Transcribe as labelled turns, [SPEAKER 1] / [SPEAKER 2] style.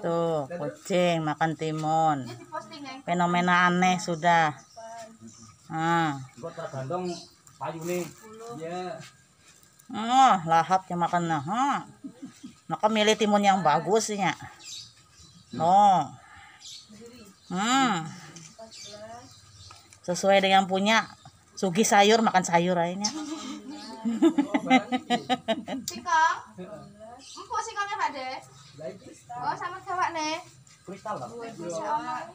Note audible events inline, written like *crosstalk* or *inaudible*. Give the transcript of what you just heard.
[SPEAKER 1] Tuh, kucing makan timun. Fenomena aneh sudah. Ah. Oh, lahap yang makan nah. Ha. Maka milih timun yang bagus ya. Oh. Hmm. Sesuai dengan punya. Sugi sayur makan sayur aja. *laughs*
[SPEAKER 2] Singkong. Empuk singkongnya Pak De. Oh, sama gawak nih.
[SPEAKER 3] Kristal lah.
[SPEAKER 2] Bisa omong.